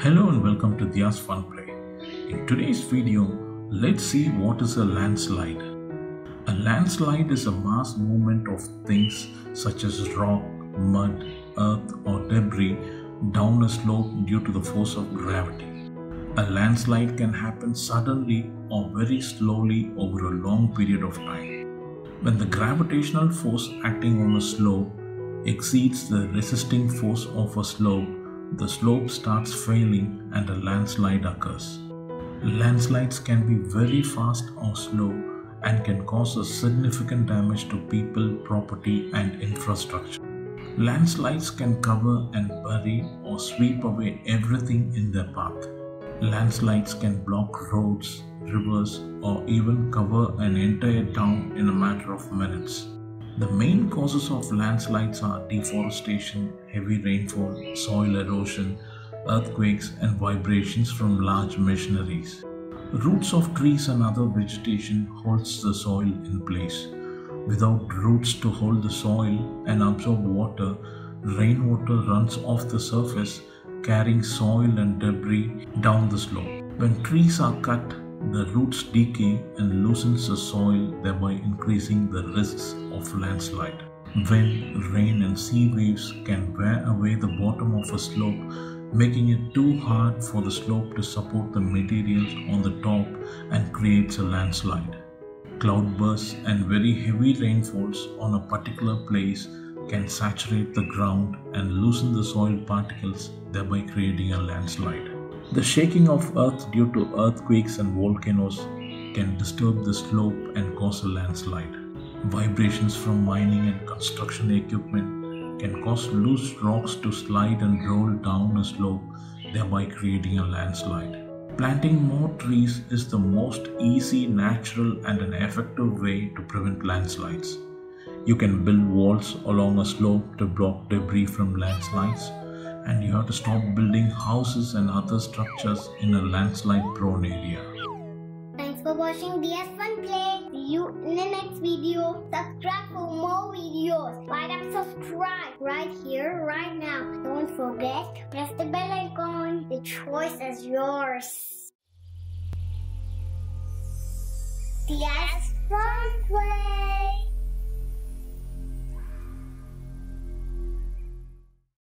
Hello and welcome to Diya's Funplay. In today's video, let's see what is a landslide. A landslide is a mass movement of things such as rock, mud, earth, or debris down a slope due to the force of gravity. A landslide can happen suddenly or very slowly over a long period of time. When the gravitational force acting on a slope exceeds the resisting force of a slope, the slope starts failing and a landslide occurs. Landslides can be very fast or slow and can cause a significant damage to people, property, and infrastructure. Landslides can cover and bury or sweep away everything in their path. Landslides can block roads, rivers, or even cover an entire town in a matter of minutes. The main causes of landslides are deforestation, heavy rainfall, soil erosion, earthquakes, and vibrations from large machineries. Roots of trees and other vegetation holds the soil in place. Without roots to hold the soil and absorb water, rainwater runs off the surface carrying soil and debris down the slope. When trees are cut, the roots decay and loosens the soil, thereby increasing the risks of landslide. Wind, rain, and sea waves can wear away the bottom of a slope, making it too hard for the slope to support the materials on the top and creates a landslide. Cloudbursts and very heavy rainfalls on a particular place can saturate the ground and loosen the soil particles, thereby creating a landslide. The shaking of earth due to earthquakes and volcanoes can disturb the slope and cause a landslide. Vibrations from mining and construction equipment can cause loose rocks to slide and roll down a slope, thereby creating a landslide. Planting more trees is the most easy, natural, and an effective way to prevent landslides. You can build walls along a slope to block debris from landslides and you have to stop building houses and other structures in a landslide prone area. Thanks for watching Diya's Funplay. See you in the next video. Subscribe for more videos. Like and subscribe right here, right now. Don't forget, press the bell icon. The choice is yours. DS Fun Play.